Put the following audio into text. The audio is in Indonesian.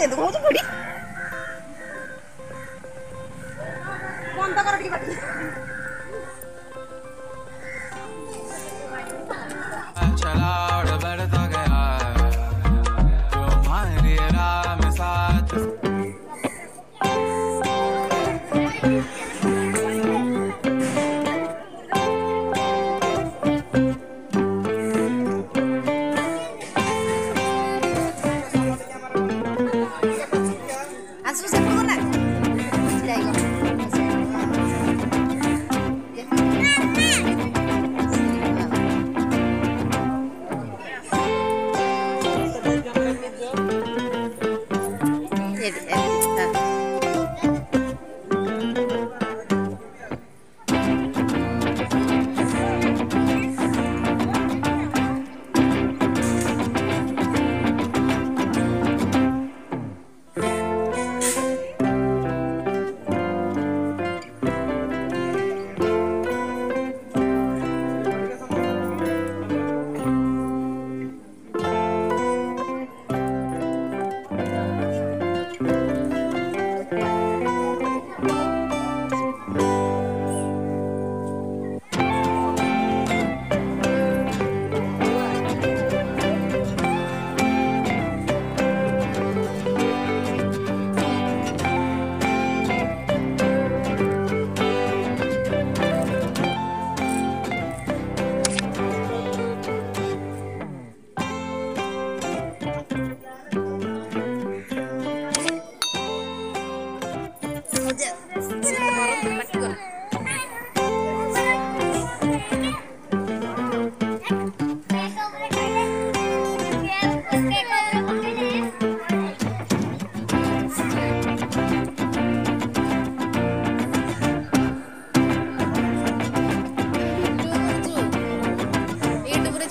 얘 누가 호주 거리? 원다 가라기 같은. located in the uh,